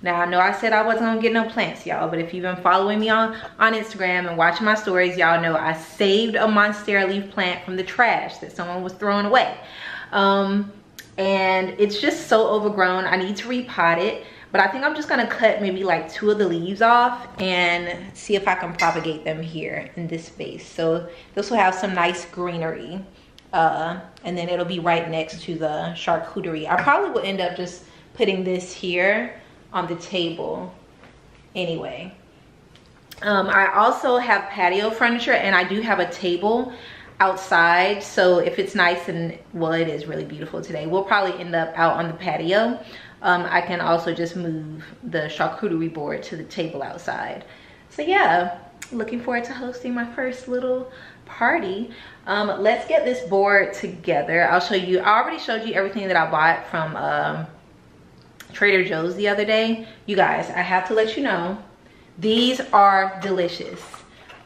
now, I know I said I wasn't gonna get no plants, y'all, but if you've been following me on, on Instagram and watching my stories, y'all know I saved a Monstera leaf plant from the trash that someone was throwing away. Um, and it's just so overgrown. I need to repot it, but I think I'm just gonna cut maybe like two of the leaves off and see if I can propagate them here in this space. So this will have some nice greenery. Uh, and then it'll be right next to the charcuterie. I probably will end up just putting this here on the table anyway. Um, I also have patio furniture and I do have a table outside. So if it's nice and, well, it is really beautiful today. We'll probably end up out on the patio. Um, I can also just move the charcuterie board to the table outside. So yeah, looking forward to hosting my first little party. Um, let's get this board together. I'll show you, I already showed you everything that I bought from um, Trader Joe's the other day. You guys, I have to let you know, these are delicious.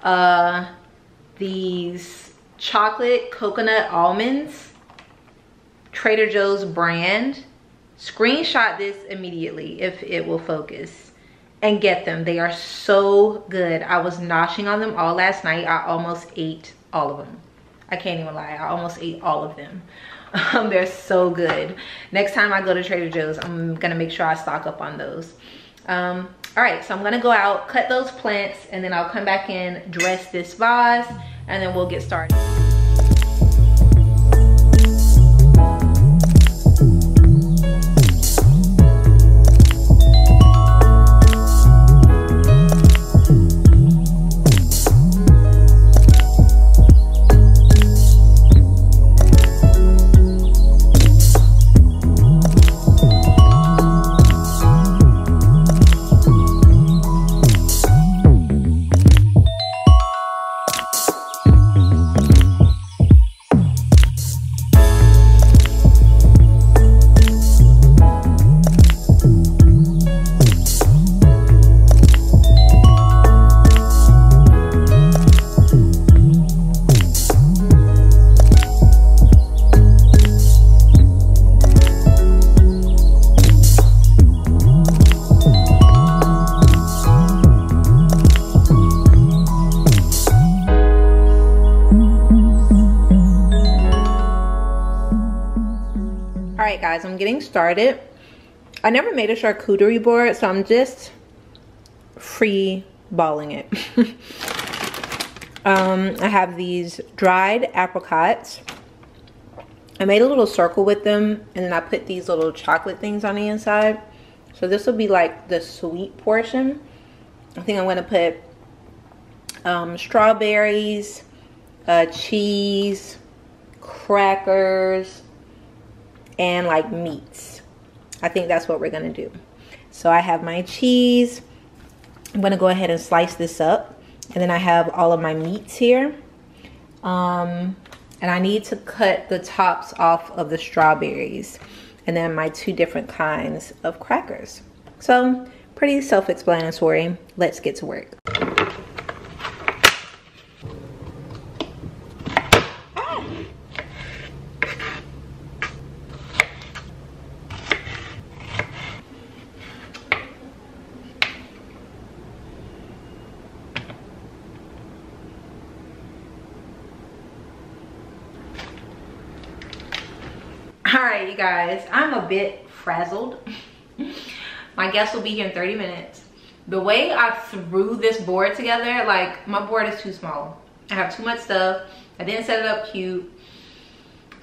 Uh, these chocolate coconut almonds, Trader Joe's brand. Screenshot this immediately if it will focus and get them. They are so good. I was noshing on them all last night. I almost ate all of them. I can't even lie. I almost ate all of them. Um, they're so good. Next time I go to Trader Joe's, I'm gonna make sure I stock up on those. Um, all right, so I'm gonna go out, cut those plants, and then I'll come back in, dress this vase, and then we'll get started. Right, guys, I'm getting started. I never made a charcuterie board, so I'm just free balling it. um, I have these dried apricots. I made a little circle with them and then I put these little chocolate things on the inside. So this will be like the sweet portion. I think I'm gonna put um, strawberries, uh, cheese, crackers, and like meats. I think that's what we're gonna do. So I have my cheese. I'm gonna go ahead and slice this up. And then I have all of my meats here. Um, and I need to cut the tops off of the strawberries and then my two different kinds of crackers. So pretty self-explanatory. Let's get to work. all right you guys i'm a bit frazzled. My guest will be here in 30 minutes. The way i threw this board together like my board is too small. I have too much stuff. I didn't set it up cute.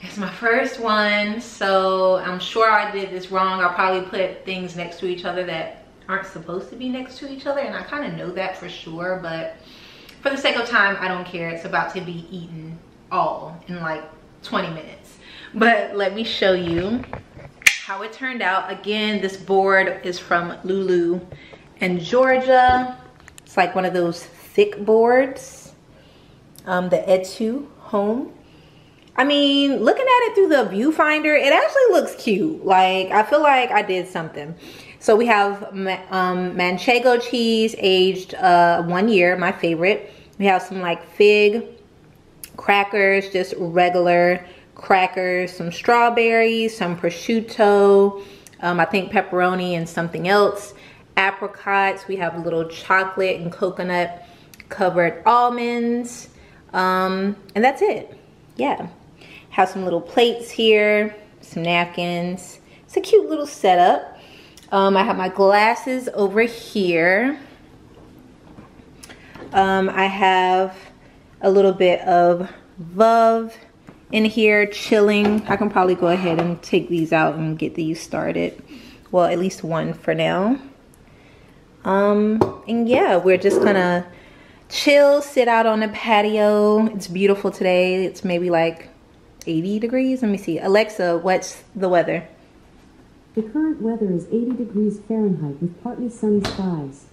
It's my first one so i'm sure i did this wrong. I'll probably put things next to each other that aren't supposed to be next to each other and i kind of know that for sure but for the sake of time i don't care. It's about to be eaten all in like 20 minutes but let me show you how it turned out. Again this board is from lulu and georgia. It's like one of those thick boards um the etu home. I mean looking at it through the viewfinder it actually looks cute. Like i feel like i did something. So we have um, manchego cheese aged uh, one year my favorite. We have some like fig crackers just regular crackers, some strawberries, some prosciutto, um, I think pepperoni and something else, apricots. We have little chocolate and coconut covered almonds. Um, and that's it. Yeah. Have some little plates here, some napkins. It's a cute little setup. Um, I have my glasses over here. Um, I have a little bit of Veuve in here chilling. I can probably go ahead and take these out and get these started. Well, at least one for now. Um, and yeah, we're just gonna chill, sit out on the patio. It's beautiful today. It's maybe like 80 degrees. Let me see. Alexa, what's the weather? The current weather is 80 degrees Fahrenheit with partly sunny skies.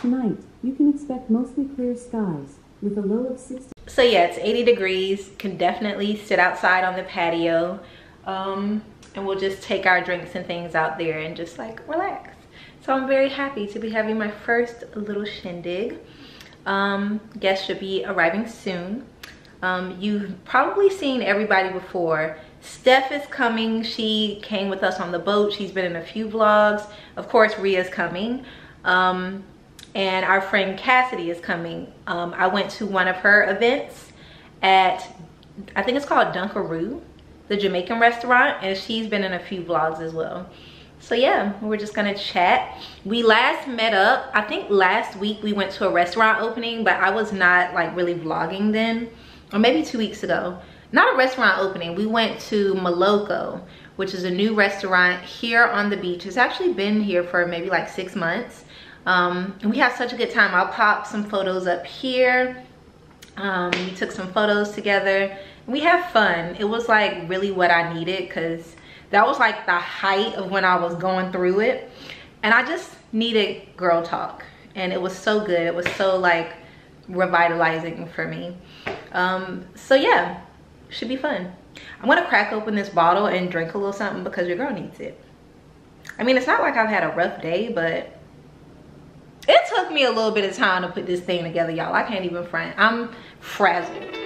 Tonight, you can expect mostly clear skies with a low of 60 so yeah it's 80 degrees. Can definitely sit outside on the patio. Um, and we'll just take our drinks and things out there and just like relax. So i'm very happy to be having my first little shindig. Um, guests should be arriving soon. Um, you've probably seen everybody before. Steph is coming. She came with us on the boat. She's been in a few vlogs. Of course ria's coming. Um, and our friend Cassidy is coming. Um, I went to one of her events at, I think it's called Dukunoo, the Jamaican restaurant, and she's been in a few vlogs as well. So yeah, we're just gonna chat. We last met up, I think last week we went to a restaurant opening, but I was not like really vlogging then, or maybe two weeks ago. Not a restaurant opening, we went to Moloko, which is a new restaurant here on the beach. It's actually been here for maybe like six months um, we had such a good time. I'll pop some photos up here. Um, we took some photos together. We had fun. It was like really what I needed because that was like the height of when I was going through it. And I just needed girl talk. And it was so good. It was so like revitalizing for me. Um, so yeah, should be fun. I'm gonna crack open this bottle and drink a little something because your girl needs it. I mean, it's not like I've had a rough day, but it took me a little bit of time to put this thing together y'all. I can't even front. I'm frazzled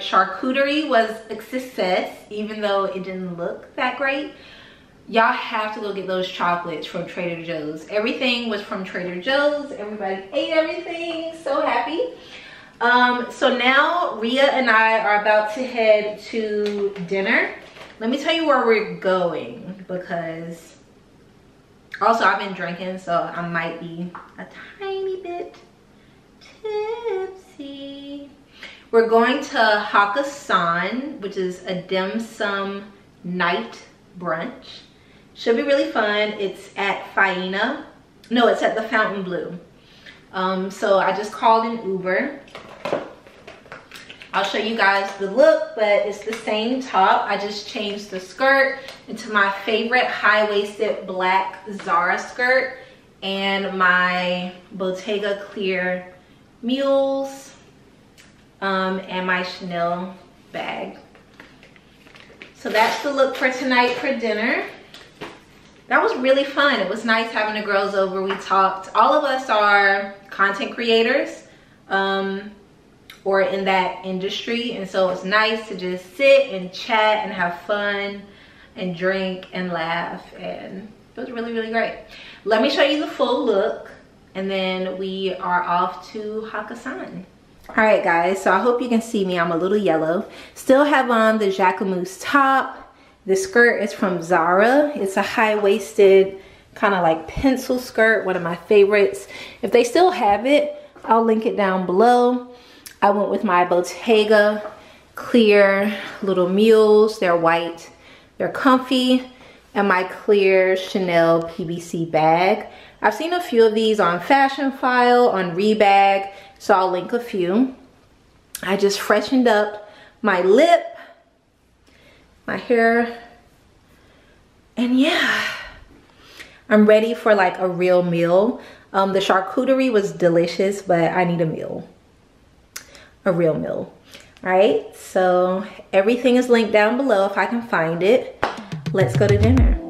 Charcuterie was a success, even though it didn't look that great. Y'all have to go get those chocolates from Trader Joe's. Everything was from Trader Joe's. Everybody ate everything, so happy. Um, so now Ria and I are about to head to dinner. Let me tell you where we're going because also I've been drinking, so I might be a tiny bit tipsy. We're going to Hakkasan, which is a dim sum night brunch. Should be really fun. It's at Faena. No, it's at the Fontainebleau. Um, so I just called an Uber. I'll show you guys the look, but it's the same top. I just changed the skirt into my favorite high-waisted black Zara skirt and my Bottega Clear mules um, and my Chanel bag. So that's the look for tonight for dinner. That was really fun. It was nice having the girls over. We talked. All of us are content creators um, or in that industry. And so it's nice to just sit and chat and have fun and drink and laugh. And it was really, really great. Let me show you the full look and then we are off to Hakkasan. All right, guys, so I hope you can see me. I'm a little yellow. Still have on the Jacquemus top. The skirt is from Zara. It's a high-waisted, kind of like pencil skirt, one of my favorites. If they still have it, I'll link it down below. I went with my Bottega clear little mules. They're white. They're comfy. And my clear Chanel PVC bag. I've seen a few of these on Fashionphile, on Rebag, so I'll link a few. I just freshened up my lip, my hair, and yeah, I'm ready for like a real meal. Um, the charcuterie was delicious, but I need a meal, a real meal. All right, so everything is linked down below if I can find it. Let's go to dinner.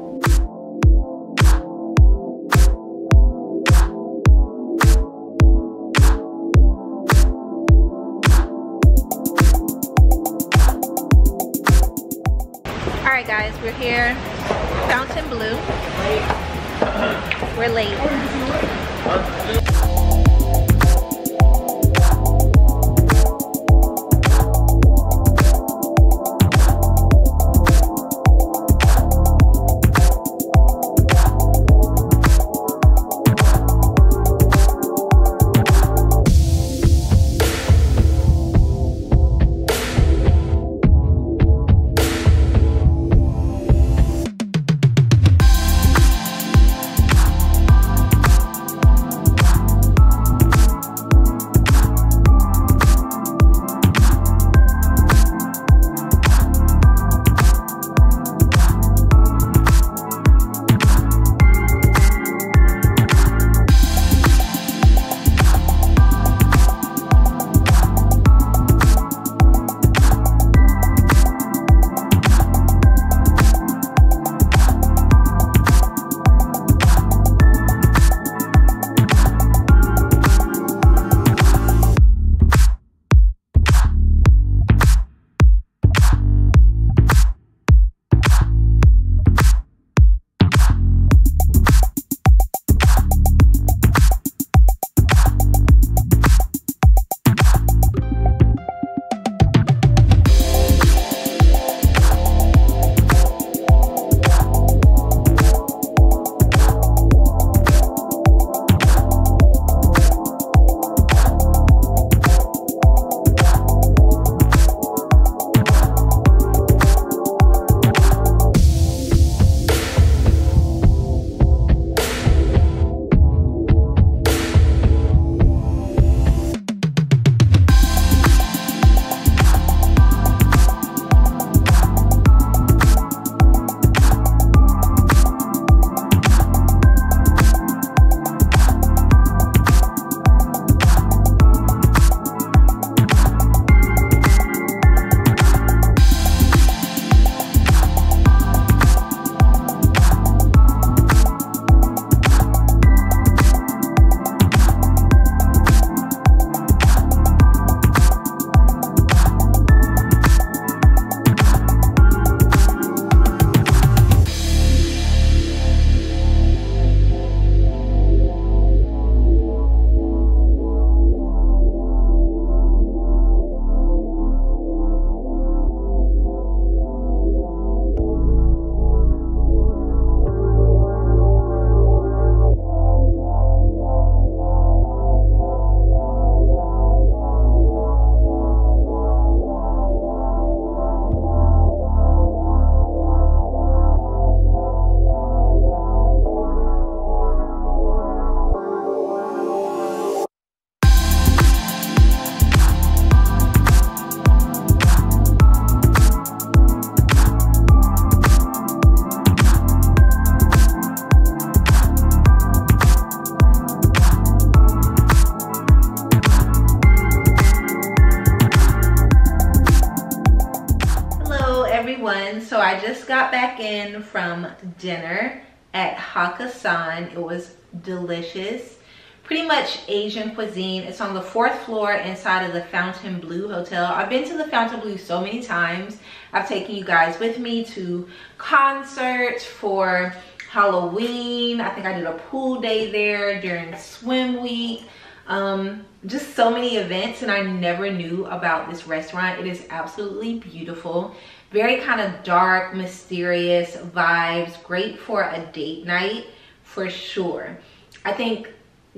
In from dinner at Hakkasan. It was delicious. Pretty much Asian cuisine. It's on the fourth floor inside of the Fontainebleau Hotel. I've been to the Fontainebleau so many times. I've taken you guys with me to concerts for Halloween. I think I did a pool day there during swim week. Um, just so many events and I never knew about this restaurant. It is absolutely beautiful. Very kind of dark, mysterious vibes. Great for a date night for sure. I think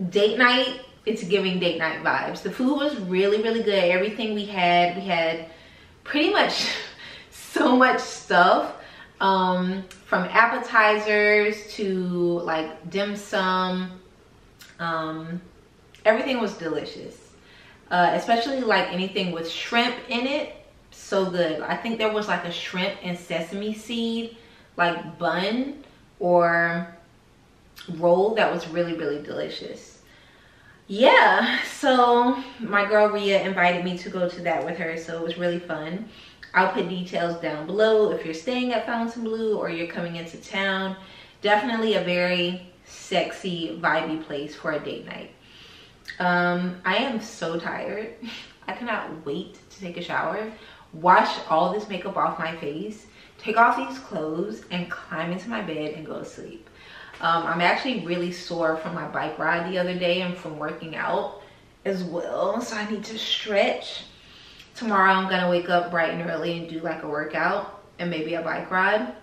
date night, it's giving date night vibes. The food was really, really good. Everything we had, we had pretty much so much stuff. Um, from appetizers to like dim sum. Um, everything was delicious. Uh, especially like anything with shrimp in it, so good. I think there was like a shrimp and sesame seed like bun or roll that was really, really delicious. Yeah, so my girl Ria invited me to go to that with her, so it was really fun. I'll put details down below if you're staying at Fontainebleau or you're coming into town. Definitely a very sexy, vibey place for a date night. Um, I am so tired. I cannot wait to take a shower, wash all this makeup off my face, take off these clothes, and climb into my bed and go to sleep. Um, I'm actually really sore from my bike ride the other day and from working out as well. So I need to stretch. Tomorrow I'm gonna wake up bright and early and do like a workout and maybe a bike ride.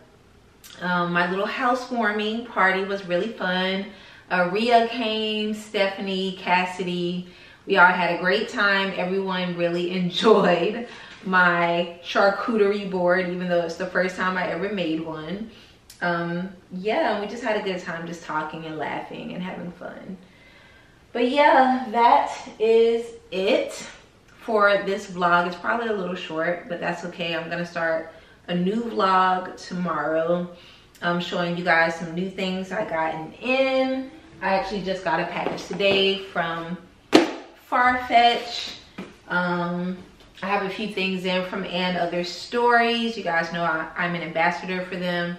Um, my little housewarming party was really fun. Uh, Ria came, Stephanie, Cassidy. We all had a great time. Everyone really enjoyed my charcuterie board, even though it's the first time I ever made one um, yeah, we just had a good time just talking and laughing and having fun. But yeah, that is it for this vlog. It's probably a little short, but that's okay. I'm gonna start a new vlog tomorrow. I'm showing you guys some new things I gotten in. I actually just got a package today from Farfetch. Um, I have a few things in from and other stories. You guys know I, I'm an ambassador for them.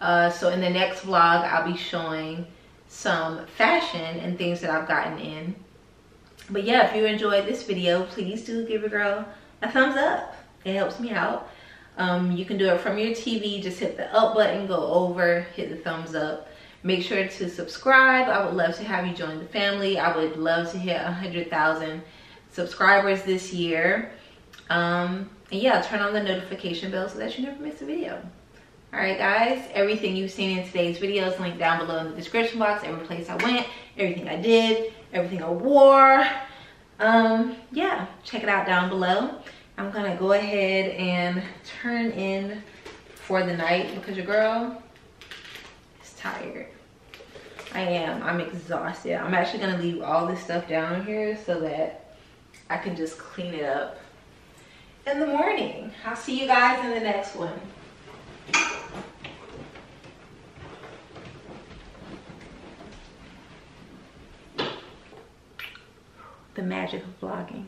Uh, so in the next vlog, I'll be showing some fashion and things that I've gotten in. But yeah, if you enjoyed this video, please do give a girl a thumbs up. It helps me out. Um, you can do it from your TV. Just hit the up button, go over, hit the thumbs up. Make sure to subscribe. I would love to have you join the family. I would love to hit 100,000 subscribers this year. Um, and yeah, turn on the notification bell so that you never miss a video. All right, guys, everything you've seen in today's video is linked down below in the description box. Every place I went, everything I did, everything I wore. Um, yeah, check it out down below. I'm gonna go ahead and turn in for the night because your girl is tired. I am, I'm exhausted. I'm actually gonna leave all this stuff down here so that I can just clean it up in the morning. I'll see you guys in the next one. The magic of vlogging.